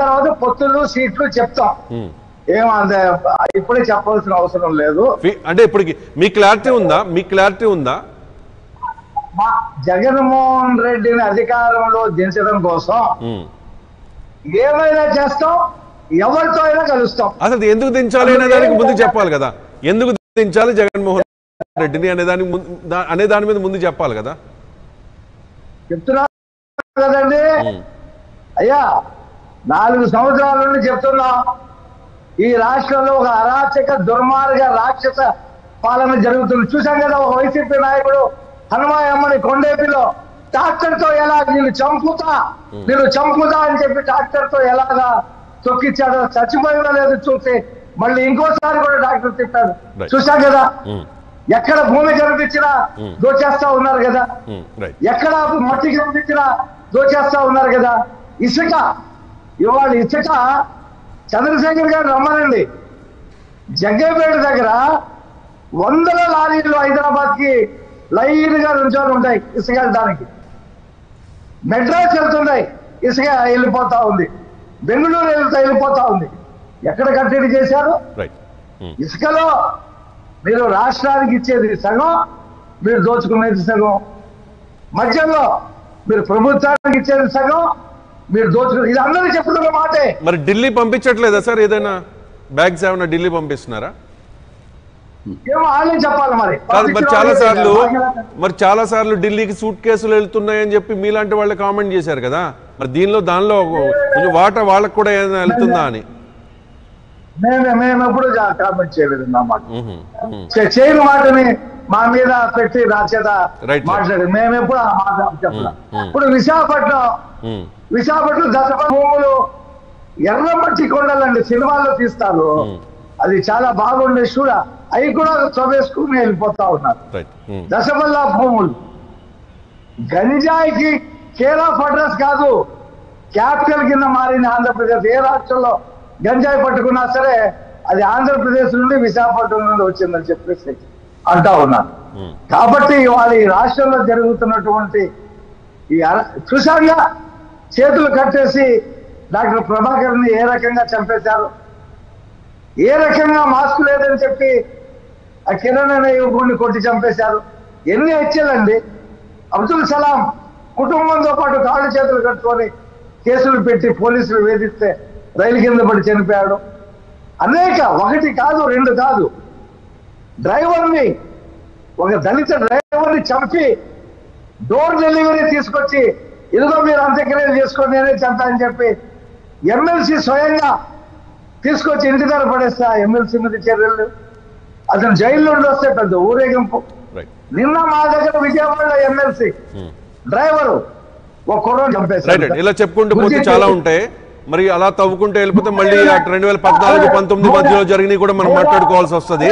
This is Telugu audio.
తర్వాత పొత్తులు సీట్లు చెప్తాం. ఉమ్. ఏం అంత ఇప్పుడే చెప్పాల్సిన అవసరం లేదు. అంటే ఇప్పటికి మీ క్లారిటీ ఉందా? మీ క్లారిటీ ఉందా? మా జగన్మోహన్ రెడ్డిని అధికారంలో దించడం కోసం. ఏమైనా చేస్తాం ఎవరితో అయినా కలుస్తాం. అసలు ఎందుకు దించాలి అనే దానికి ముందు చెప్పాలి కదా. ఎందుకు దించాలి జగన్మోహన్ రెడ్డిని అనే దానికి ముందు- దా- అనే దాని మీద ముందు చెప్పాలి కదా. చెప్తున్నా కదండి. అయ్యా నాలుగు సంవత్సరాల నుండి చెప్తున్నా ఈ రాష్ట్రంలో ఒక అరాచక దుర్మార్గ రాక్షస పాలన జరుగుతుంది. చూసాం కదా ఒక వైసీపీ నాయకుడు హనుమాయమ్మని కొండేపిలో ట్రాక్టర్తో ఎలా నేను చంపుతా నేను చంపుతా అని చెప్పి ట్రాక్టర్తో ఎలాగా తొక్కిచ్చాడో చచ్చిపోయినా లేదు చూసి మళ్ళీ ఇంకోసారి కూడా డాక్టర్ Right. చూసాం కదా. ఎక్కడ భూమి కనిపించినా. దోచేస్తా ఉన్నారు కదా. ఎక్కడ మట్టి కనిపించినా దోచేస్తా ఉన్నారు కదా. ఇసుక ఇవాళ ఇసుక చంద్రశేఖర్ గారు రమ్మనండి. జగ్గేపేట దగ్గర వందల లారీలు హైదరాబాద్కి లైన్గా నుంచొని ఉంటాయి ఇసుక వెళ్ళడానికి. మెడ్రాస్ వెళ్తున్నాయి ఇసుక వెళ్ళిపోతా ఉంది. బెంగళూరు వెళ్తా వెళ్ళిపోతా ఉంది. ఎక్కడ కట్టడి చేశారు. ఇసుకలో మీరు రాష్ట్రానికి ఇచ్చేది సగం మీరు దోచుకునేది సగం. మధ్యలో మీరు ప్రభుత్వానికి ఇచ్చేది సగం మీరు దోచుకునే ఇది అందరూ చెప్తున్న మాటే. మరి ఢిల్లీ పంపించట్లేదా సార్? ఏదైనా బ్యాగ్స్ ఏమైనా ఢిల్లీ పంపిస్తున్నారా? చెప్పాలి మరి. చాలా సార్లు మరి చాలా సార్లు ఢిల్లీకి సూట్ కేసులు వెళ్తున్నాయని చెప్పి మీలాంటి వాళ్ళు కామెంట్ చేశారు కదా? మరి దీనిలో దానిలో కొంచెం వాటా వాళ్ళకు కూడా ఏదైనా వెళ్తుందా అని? మేము మేము ఎప్పుడు కామెంట్ చేయలేదు చేయని మాటని మా మీద పెట్టి నా చేత Right, sir. మాట్లాడి మేము ఎప్పుడు ఆ మాట Hmm, hmm. ఇప్పుడు విశాఖపట్నం ఉమ్, విశాఖపట్నం దశప భూములు ఎర్రమట్టి కొండలండి సినిమాల్లో తీస్తారు. Hmm. అది చాలా బాగుండే చూడ. అవి కూడా చొవేసుకుని వెళ్ళిపోతా ఉన్నారు. దశపల్ల భూములు. గంజాయికి కేర్ ఆఫ్ అడ్రస్ కాదు. క్యాపిటల్ కింద మారింది ఆంధ్రప్రదేశ్. ఏ రాష్ట్రంలో గంజాయి పట్టుకున్నా సరే అది ఆంధ్రప్రదేశ్ నుండి విశాఖపట్నం నుండి వచ్చిందని చెప్పేసి అంటా ఉన్నారు కాబట్టి ఇవాళ ఈ రాష్ట్రంలో జరుగుతున్నటువంటి ఈ చూశారుగా? చేతులు కట్టేసి డాక్టర్ ప్రభాకర్ని ఏ రకంగా చంపేశారు? ఏ రకంగా మాస్క్ లేదని చెప్పి ఆ కిరణ్ అనే యువకుడిని కొట్టి చంపేశారు? ఎన్ని హత్యలండి? అబ్దుల్ సలాం కుటుంబంతో పాటు కాళ్ళు చేతులు కట్టుకొని కేసులు పెట్టి పోలీసులు వేధిస్తే రైలు కింద పడి చనిపోయాడు. అనేక ఒకటి కాదు రెండు కాదు. డ్రైవర్ని ఒక దళిత డ్రైవర్ని చంపి డోర్ డెలివరీ తీసుకొచ్చి ఇదిగో మీరు అంత్యక్రియలు చేసుకొని నేనే చంపాలని చెప్పి ఎమ్మెల్సీ స్వయంగా తీసుకొచ్చి ఇంటి దగ్గర పడేస్తే ఎమ్మెల్సీ మీద చర్యలు. అతను జైల్లో వస్తే పెద్ద ఊరేగింపు. నిన్న మా దగ్గర విజయవాడలో ఎమ్మెల్సీ ఉమ్. డ్రైవరు ఒక చంపేశాడు రైట్ ఇలా చెప్పుకుంటూ పోతే చాలా ఉంటాయి. మరి అలా తవ్వుకుంటూ వెళ్ళిపోతే మళ్ళీ రెండు వేల పద్నాలుగు పంతొమ్మిది మధ్యలో జరిగినవి కూడా మనం మాట్లాడుకోవాల్సి వస్తుంది.